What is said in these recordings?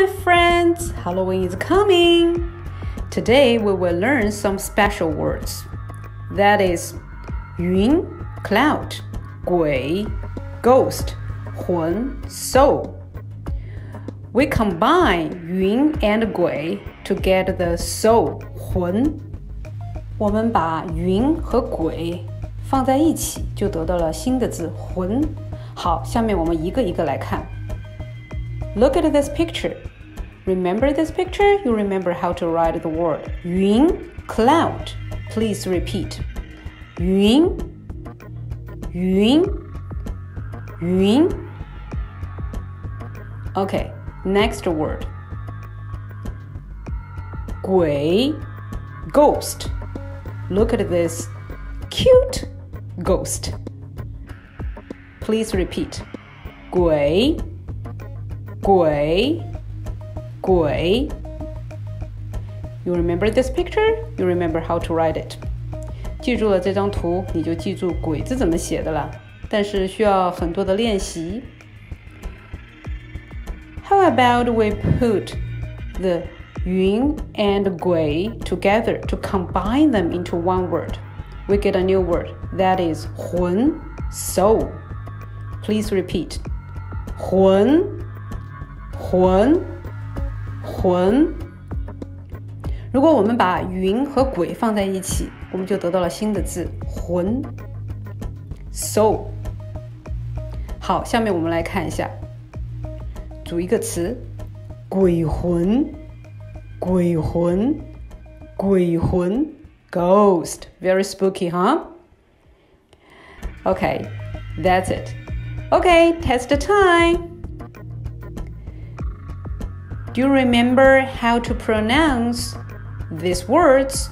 my friends! Halloween is coming! Today we will learn some special words. That is 云 cloud, 鬼 ghost, 魂 soul. We combine 云 and 鬼 to get the soul 魂。我们把云和鬼放在一起，就得到了新的字魂。好，下面我们一个一个来看。 Look at this picture. Remember this picture? You remember how to write the word 云 cloud. Please repeat. 云云云 Okay, next word. 鬼 ghost. Look at this cute ghost. Please repeat. 鬼 鬼鬼 You remember this picture? You remember how to write it. 记住了这张图，你就记住“鬼”字怎么写的了。但是需要很多的练习。How about we put the 云 and 鬼 together to combine them into one word? We get a new word that is 魂 soul. Please repeat. 魂 魂魂，如果我们把云和鬼放在一起，我们就得到了新的字魂。So，好，下面我们来看一下，组一个词，鬼魂，鬼魂，鬼魂，Ghost，very spooky，哈。Okay，that's it。Okay，test the time。Do you remember how to pronounce these words?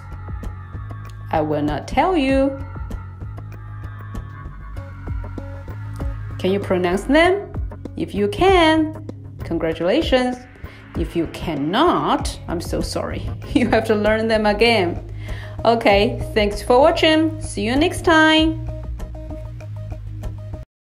I will not tell you. Can you pronounce them? If you can, congratulations. If you cannot, I'm so sorry. You have to learn them again. Okay, thanks for watching. See you next time.